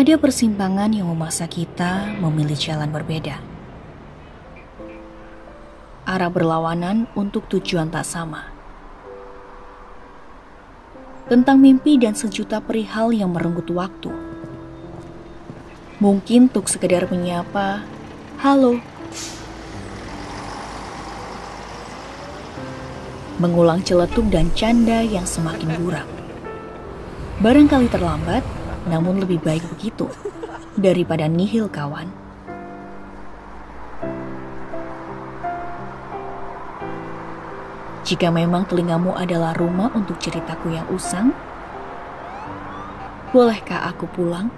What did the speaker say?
Ada persimpangan yang memaksa kita memilih jalan berbeda. Arah berlawanan untuk tujuan tak sama. Tentang mimpi dan sejuta perihal yang merenggut waktu. Mungkin untuk sekedar menyapa, halo. Mengulang celetuk dan canda yang semakin buram. Barangkali terlambat, namun lebih baik begitu daripada nihil kawan. Jika memang telingamu adalah rumah untuk ceritaku yang usang, bolehkah aku pulang?